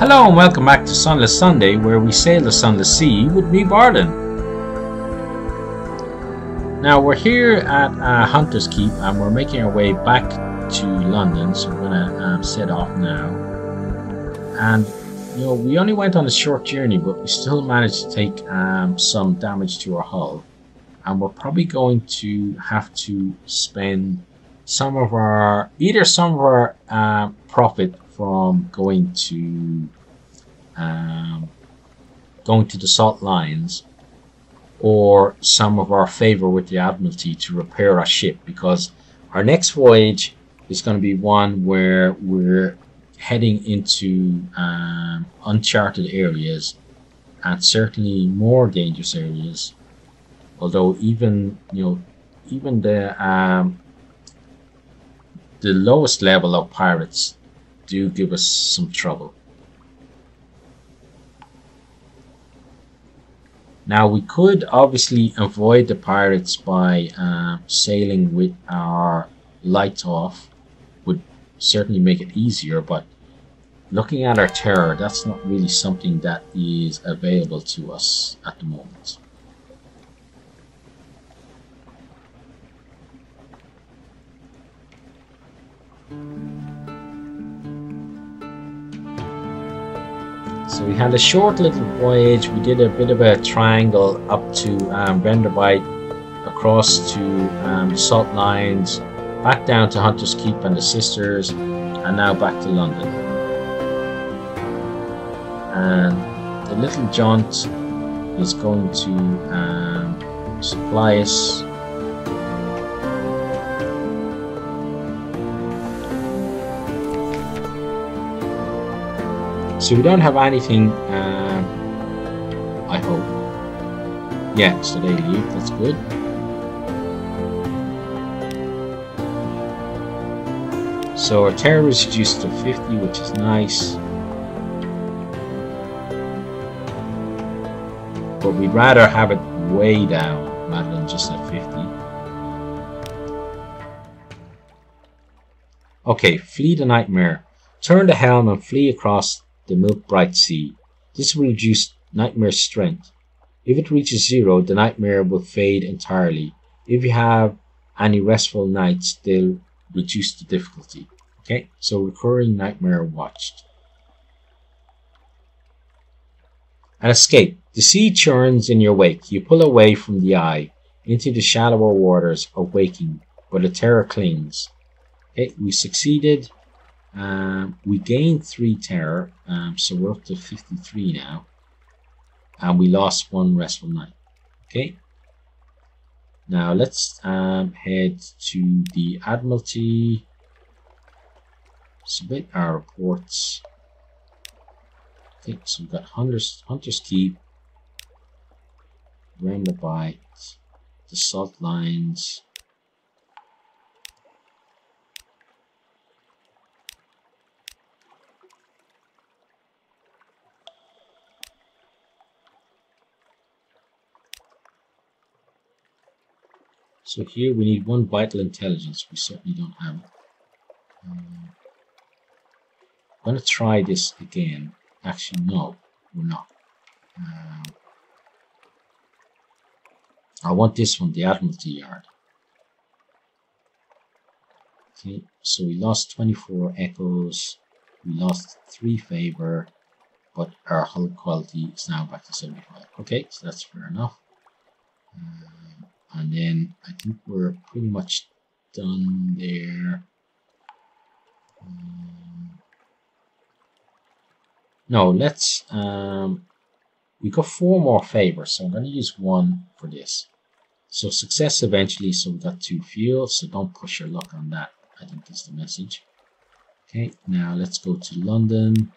Hello and welcome back to Sunless Sunday where we sail the sunless sea with me Bardon. Now we're here at uh, Hunter's Keep and we're making our way back to London so we're going to um, set off now. And you know we only went on a short journey but we still managed to take um, some damage to our hull and we're probably going to have to spend some of our either some of our uh, profit from going to um, going to the Salt Lions or some of our favor with the Admiralty to repair our ship because our next voyage is going to be one where we're heading into um, uncharted areas and certainly more dangerous areas. Although even you know even the um, the lowest level of pirates do give us some trouble. Now we could obviously avoid the pirates by uh, sailing with our lights off would certainly make it easier but looking at our terror that's not really something that is available to us at the moment. So we had a short little voyage. We did a bit of a triangle up to um, across to um, Salt Lions, back down to Hunter's Keep and the Sisters, and now back to London. And the little jaunt is going to um, supply us So we don't have anything, um, I hope. Yeah, so they leave, that's good. So our terror is reduced to 50, which is nice. But we'd rather have it way down rather than just at 50. Okay, flee the nightmare. Turn the helm and flee across the milk bright sea. This will reduce nightmare strength. If it reaches zero, the nightmare will fade entirely. If you have any restful nights, they'll reduce the difficulty. Okay, so recurring nightmare watched. An escape. The sea churns in your wake. You pull away from the eye into the shallower waters of waking, but the terror clings. Okay, we succeeded. Um, we gained 3 terror, um, so we're up to 53 now. And we lost 1 restful night. Okay. Now let's um, head to the Admiralty. Submit our reports. Okay, so we've got Hunter's, Hunter's Keep, Venderbight, the Salt Lions, So here we need one vital intelligence. We certainly don't have it. Um, I'm going to try this again. Actually, no, we're not. Um, I want this one, the Admiralty Yard. Okay, so we lost 24 echoes, we lost 3 favor, but our hull quality is now back to 75. Okay, so that's fair enough. Um, and then I think we're pretty much done there. Um, no, let's, um, we got four more favors, so I'm going to use one for this. So success eventually, so we got two fuel, so don't push your luck on that, I think is the message. Okay, now let's go to London.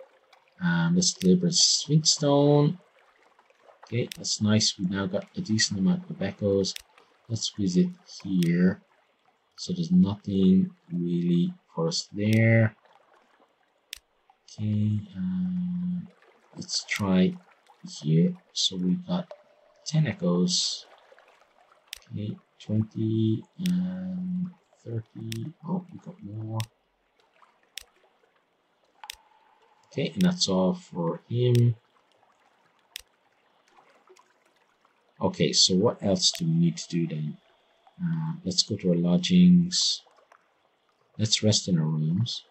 Um, let's deliver Sphinx Stone. Okay, that's nice. We've now got a decent amount of echoes. Let's visit here. So there's nothing really for us there. Okay, um, let's try here. So we got 10 echoes. Okay, 20 and 30. Oh, we got more. Okay, and that's all for him. Okay, so what else do we need to do then? Uh, let's go to our lodgings. Let's rest in our rooms.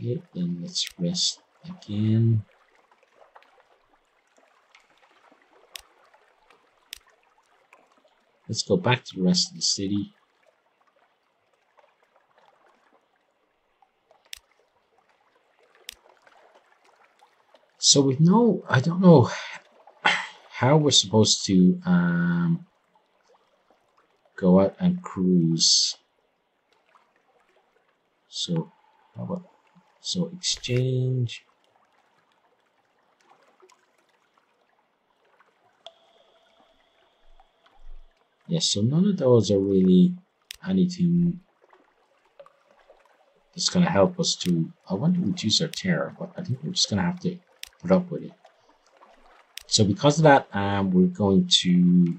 Okay, then let's rest again. Let's go back to the rest of the city. So we know, I don't know how we're supposed to um, go out and cruise. So, how about, so exchange. Yes, so none of those are really anything that's going to help us to, I want to reduce our terror, but I think we're just going to have to up with it. So because of that, um, we're going to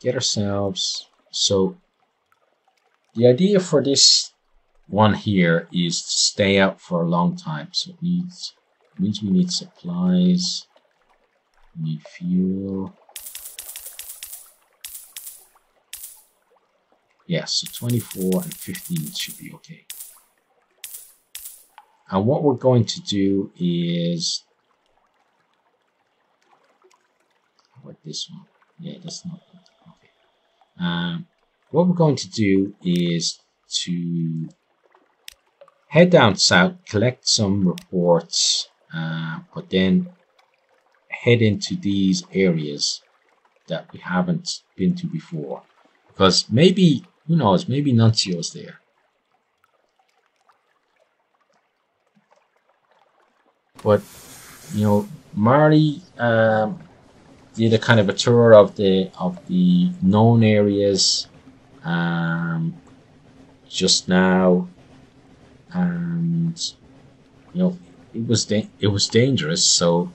get ourselves, so the idea for this one here is to stay out for a long time. So it needs, it means we need supplies, we need fuel, Yes, so 24 and 15 should be okay. And what we're going to do is... About this one? Yeah, that's not... Okay. Um, what we're going to do is to head down south, collect some reports, uh, but then head into these areas that we haven't been to before. Because maybe who knows? Maybe Nuncio's there. But, you know, Marty um, did a kind of a tour of the of the known areas um, just now, and you know, it was it was dangerous. So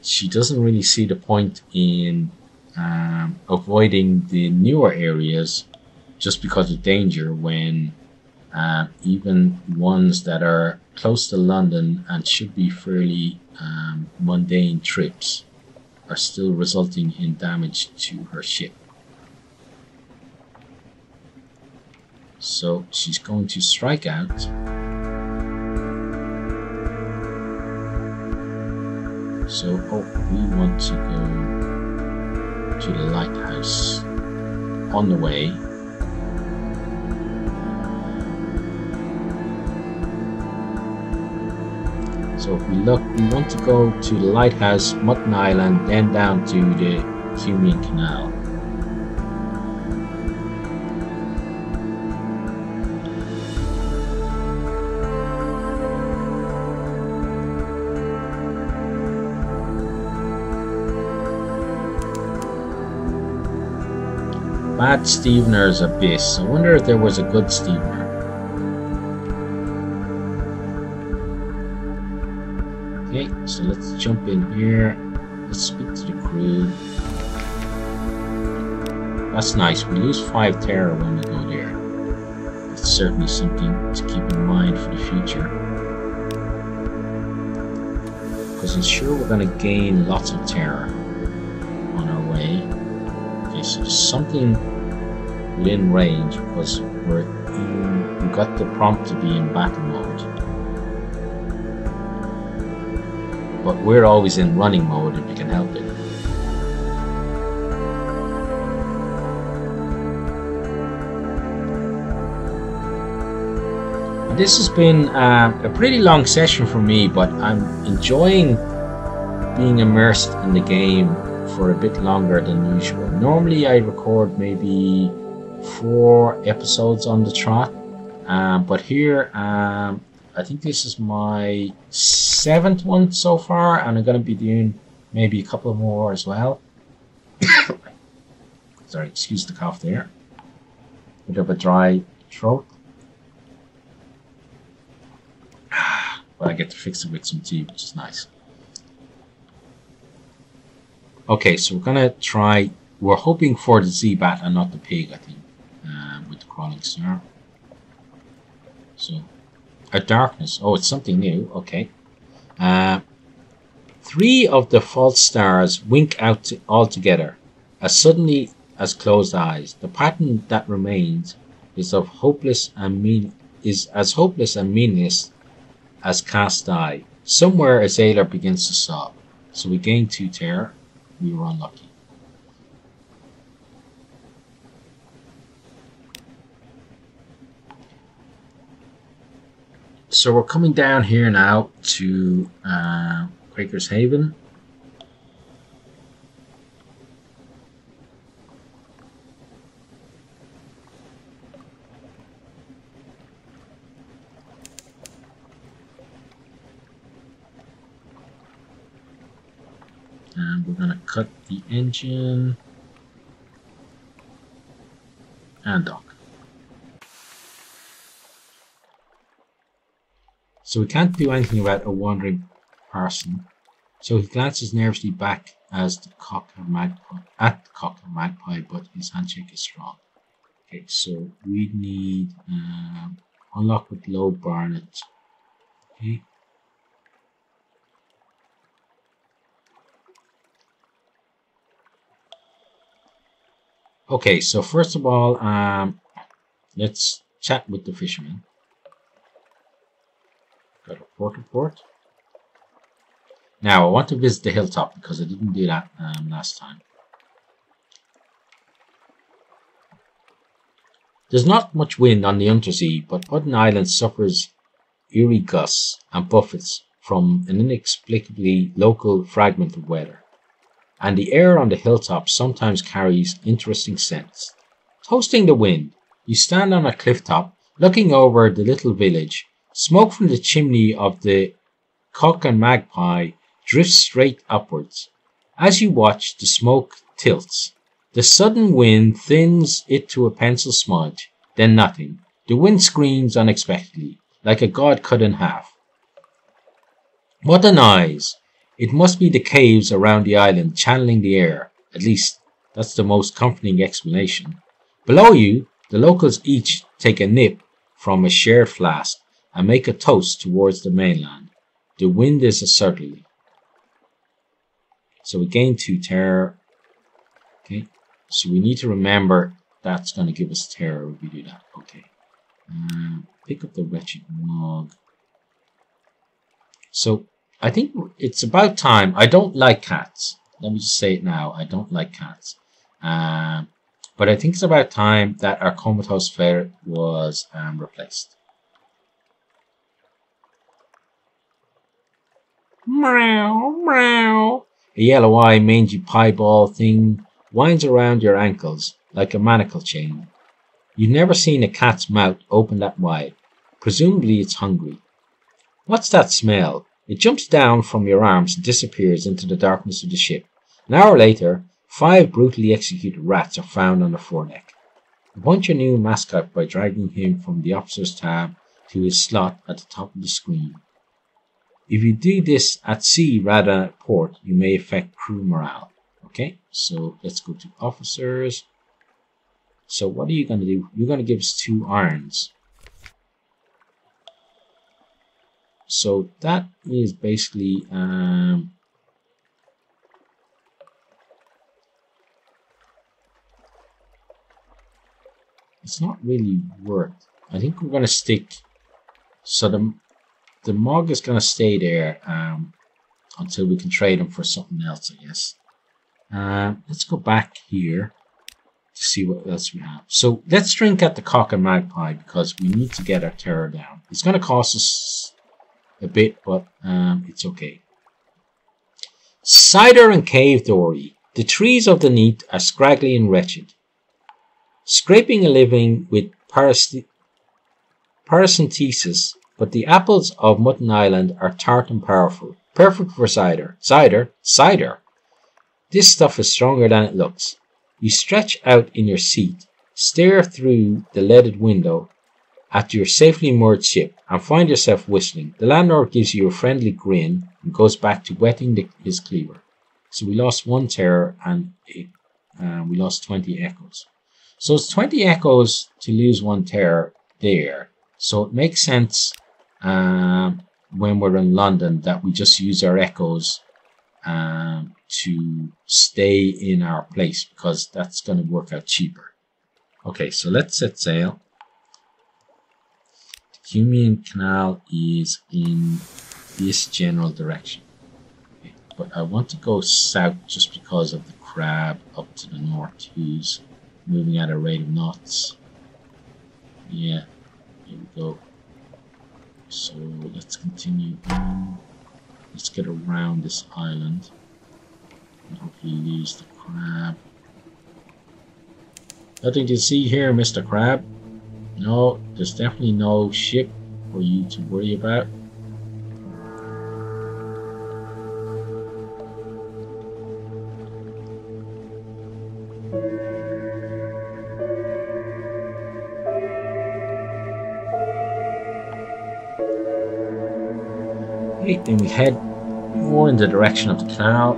she doesn't really see the point in um, avoiding the newer areas just because of danger when uh, even ones that are close to London and should be fairly um, mundane trips are still resulting in damage to her ship. So she's going to strike out. So, oh, we want to go to the lighthouse on the way So if we look, we want to go to the lighthouse, Mutton Island, then down to the Cumbrian Canal. Bad Stevener's Abyss. I wonder if there was a good Stevener. Okay, so let's jump in here. Let's speak to the crew. That's nice. We lose 5 terror when we go there. It's certainly something to keep in mind for the future. Because I'm sure we're going to gain lots of terror on our way. Okay, so there's something within range because we're in, we got the prompt to be in battle we're always in running mode if we can help it. This has been uh, a pretty long session for me, but I'm enjoying being immersed in the game for a bit longer than usual. Normally I record maybe four episodes on the trot, um, but here um, I think this is my seventh one so far, and I'm going to be doing maybe a couple more as well. Sorry, excuse the cough there. Bit of a dry throat. but I get to fix it with some tea, which is nice. Okay, so we're gonna try. We're hoping for the Z-Bat and not the pig, I think, uh, with the crawling snare. So, a darkness. Oh, it's something new. Okay. Uh, three of the false stars wink out to, altogether, as suddenly as closed eyes. The pattern that remains is of hopeless and mean is as hopeless and meaningless as cast eye. Somewhere a sailor begins to sob. So we gain two terror. We were unlucky. So we're coming down here now to uh, Quaker's Haven. And we're going to cut the engine and dock. So we can't do anything about a wandering person. So he glances nervously back as the Cock and Magpie at the Cock and Magpie, but his handshake is strong. Okay, so we need um, unlock with low Barnet. Okay. Okay, so first of all, um, let's chat with the fisherman. Now, I want to visit the hilltop because I didn't do that um, last time. There's not much wind on the Unterzee, but Mutton Island suffers eerie gusts and buffets from an inexplicably local fragment of weather. And the air on the hilltop sometimes carries interesting scents. Toasting the wind, you stand on a cliff top, looking over the little village Smoke from the chimney of the cock and magpie drifts straight upwards. As you watch, the smoke tilts. The sudden wind thins it to a pencil smudge, then nothing. The wind screams unexpectedly, like a god cut in half. What a noise! It must be the caves around the island channeling the air. At least, that's the most comforting explanation. Below you, the locals each take a nip from a shared flask and make a toast towards the mainland. The wind is a southerly. So we gain two terror. Okay, so we need to remember that's going to give us terror if we do that. Okay, um, pick up the wretched mug. So I think it's about time. I don't like cats. Let me just say it now. I don't like cats. Um, but I think it's about time that our comatose ferret was um, replaced. Meow, meow. A yellow-eyed, mangy piebald thing winds around your ankles like a manacle chain. You've never seen a cat's mouth open that wide. Presumably it's hungry. What's that smell? It jumps down from your arms and disappears into the darkness of the ship. An hour later, five brutally executed rats are found on the foredeck. Appoint your new mascot by dragging him from the officer's tab to his slot at the top of the screen. If you do this at sea rather than at port, you may affect crew morale. Okay, so let's go to officers. So what are you going to do? You're going to give us two irons. So that is basically um, it's not really worth. I think we're going to stick so the the mug is going to stay there um, until we can trade them for something else, I guess. Uh, let's go back here to see what else we have. So let's drink at the Cock and Magpie because we need to get our terror down. It's going to cost us a bit, but um, it's okay. Cider and Cave Dory. The trees of the Neath are scraggly and wretched. Scraping a living with paracentesis but the apples of Mutton Island are tart and powerful, perfect for cider. Cider? Cider! This stuff is stronger than it looks. You stretch out in your seat, stare through the leaded window at your safely moored ship, and find yourself whistling. The landlord gives you a friendly grin and goes back to wetting the, his cleaver. So we lost one terror and uh, we lost 20 echoes. So it's 20 echoes to lose one terror there So it makes sense um, when we're in London that we just use our echoes um, to stay in our place because that's going to work out cheaper. Okay, so let's set sail. The Cumbrian Canal is in this general direction. Okay, but I want to go south just because of the crab up to the north who's moving at a rate of knots. Yeah, here we go. So let's continue on. Let's get around this island. And hopefully lose the crab. Nothing to see here, Mr. Crab. No, there's definitely no ship for you to worry about. Then we head more in the direction of the canal.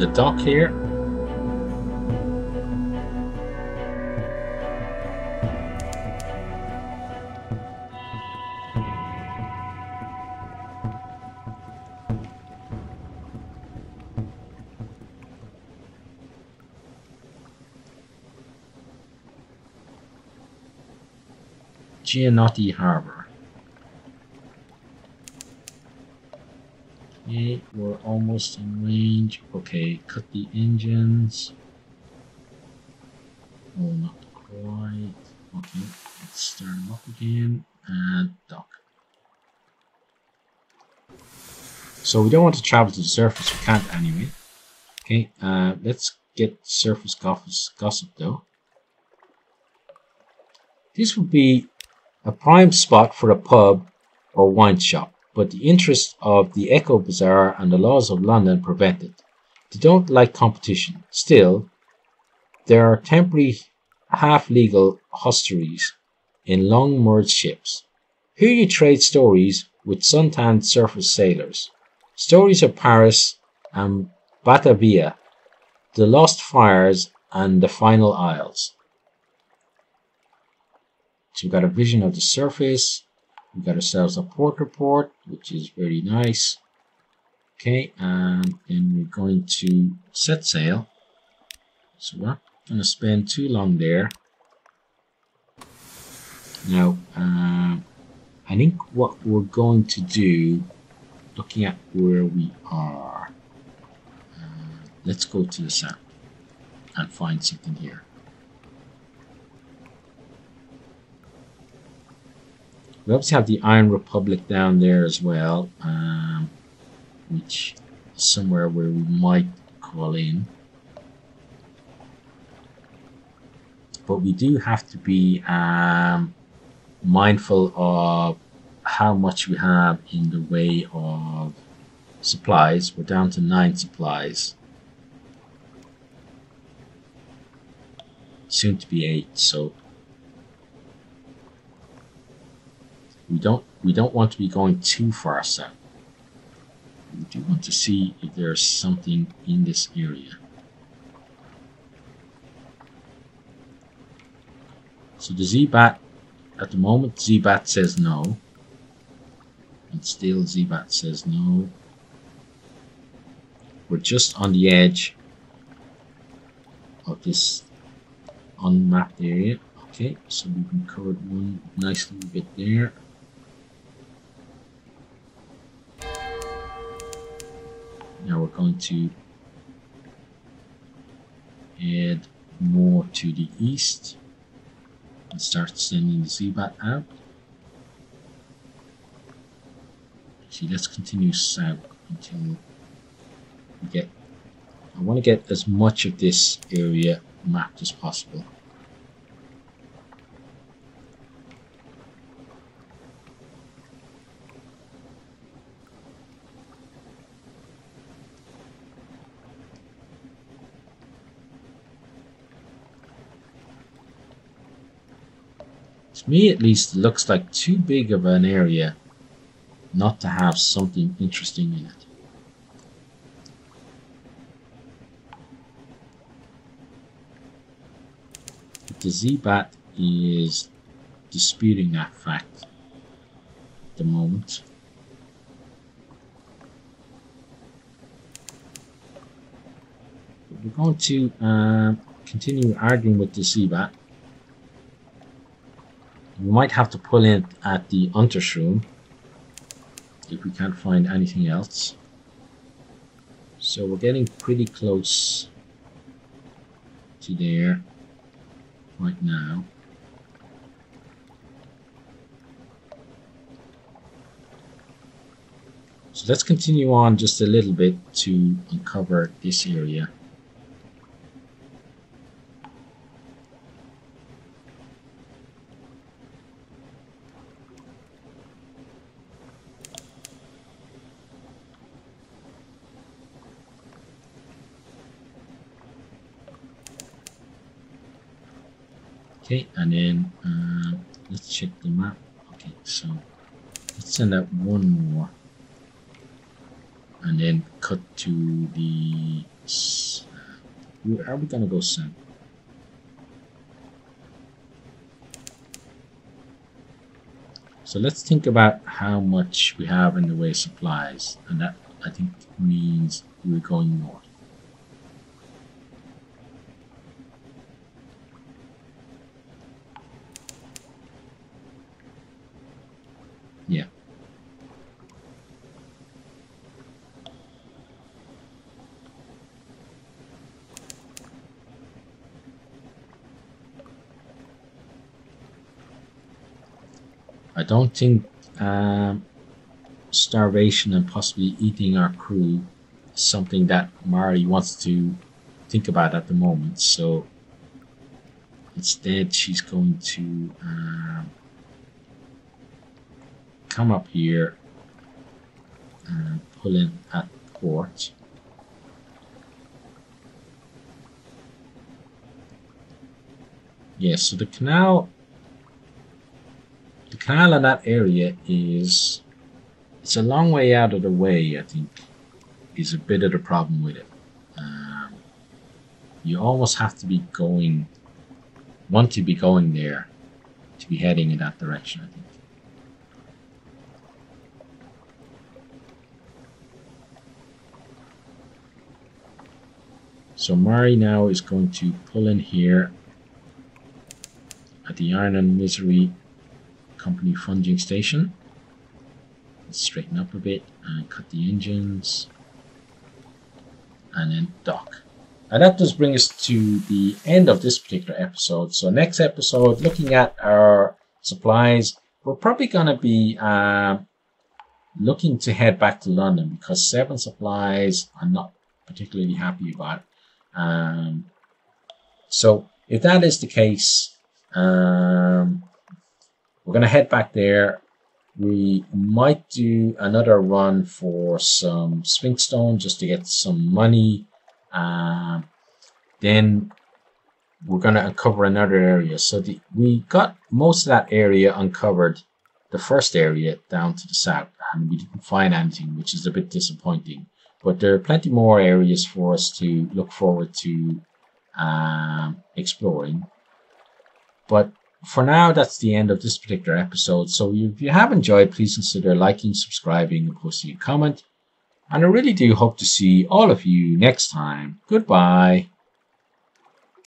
The dock here. Gianotti Harbor. Okay, in range. Okay, cut the engines. Oh, not quite. Okay, let's start them up again and dock. So we don't want to travel to the surface, we can't anyway. Okay, uh, let's get surface gossip though. This would be a prime spot for a pub or wine shop but the interests of the Echo Bazaar and the laws of London prevent it. They don't like competition. Still, there are temporary half-legal hostelries in long moored ships. Here you trade stories with suntanned surface sailors. Stories of Paris and Batavia, the lost fires and the final isles. So we've got a vision of the surface, we got ourselves a port report which is very nice. Okay and then we're going to set sail. So we're not going to spend too long there. Now uh, I think what we're going to do looking at where we are uh, let's go to the south and find something here We obviously have the Iron Republic down there as well, um, which is somewhere where we might call in. But we do have to be um, mindful of how much we have in the way of supplies. We're down to nine supplies. Soon to be eight, so we don't we don't want to be going too far south. We do want to see if there's something in this area. So the ZBAT, at the moment ZBAT says no. And still ZBAT says no. We're just on the edge of this unmapped area. Okay, so we've covered one nice little bit there. Going to head more to the east and start sending the Zibat out. See, let's continue south until we get. I want to get as much of this area mapped as possible. To me, at least, looks like too big of an area not to have something interesting in it. The Zibat is disputing that fact at the moment. But we're going to uh, continue arguing with the Zibat. We might have to pull in at the Unterstroom if we can't find anything else. So we're getting pretty close to there right now. So let's continue on just a little bit to uncover this area. Okay, and then uh, let's check the map. Okay, so let's send out one more. And then cut to the... Where are we to go south? So let's think about how much we have in the way of supplies. And that, I think, means we're going north. Yeah. I don't think um, starvation and possibly eating our crew is something that Mari wants to think about at the moment. So instead, she's going to um, come up here and pull in at port. Yeah, so the canal in that area is it's a long way out of the way, I think, is a bit of the problem with it. Um, you almost have to be going want to be going there to be heading in that direction, I think. So Mari now is going to pull in here at the Iron and Misery Company Fuelling Station. Let's straighten up a bit and cut the engines and then dock. And that does bring us to the end of this particular episode. So next episode, looking at our supplies, we're probably going to be uh, looking to head back to London because Seven Supplies I'm not particularly happy about. Um, so if that is the case, um, we're going to head back there. We might do another run for some Sphinx Stone just to get some money. Um, then we're going to uncover another area. So the, we got most of that area uncovered, the first area down to the south, and we didn't find anything, which is a bit disappointing. But there are plenty more areas for us to look forward to um, exploring. But for now, that's the end of this particular episode. So if you have enjoyed, please consider liking, subscribing, and posting a comment. And I really do hope to see all of you next time. Goodbye.